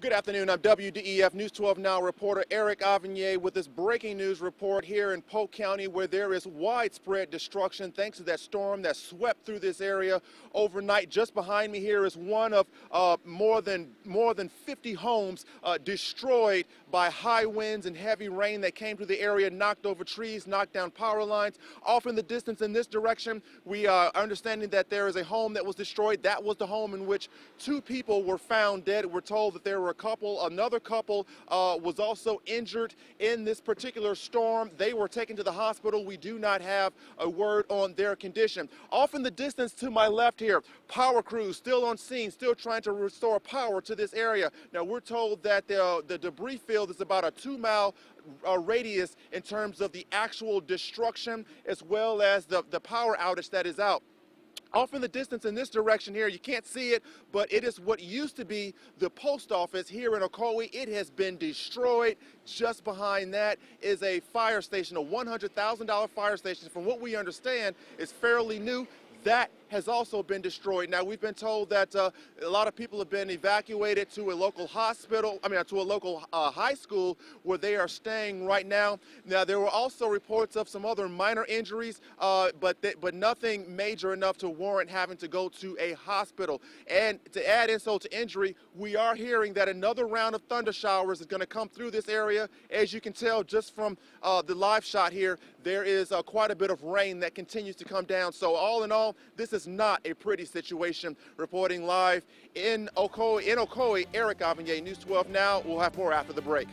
Good afternoon. I'm WDEF News 12 Now reporter Erik Avanier with this breaking news report here in Polk County where there is widespread destruction thanks to that storm that swept through this area overnight. Just behind me here is one of uh, more than more than 50 homes uh, destroyed by high winds and heavy rain that came through the area, knocked over trees, knocked down power lines. Off in the distance in this direction, we are understanding that there is a home that was destroyed. That was the home in which two people were found dead. We're told that there were a couple. Another couple uh, was also injured in this particular storm. They were taken to the hospital. We do not have a word on their condition. Off in the distance to my left here, power crews still on scene, still trying to restore power to this area. Now, we're told that the, the debris field is about a two mile uh, radius in terms of the actual destruction as well as the, the power outage that is out. Off in the distance in this direction here, you can't see it, but it is what used to be the post office here in Ocoee. It has been destroyed. Just behind that is a fire station, a $100,000 fire station. From what we understand, is fairly new. That has also been destroyed. Now, we've been told that uh, a lot of people have been evacuated to a local hospital, I mean, to a local uh, high school where they are staying right now. Now, there were also reports of some other minor injuries, uh, but, th but nothing major enough to warrant having to go to a hospital. And to add insult to injury, we are hearing that another round of thunder showers is going to come through this area. As you can tell just from uh, the live shot here, there is uh, quite a bit of rain that continues to come down. So all in all, this is not a pretty situation. Reporting live in Ocoee, in Ocoee, Erik Avanier, News 12 Now. We'll have more after the break.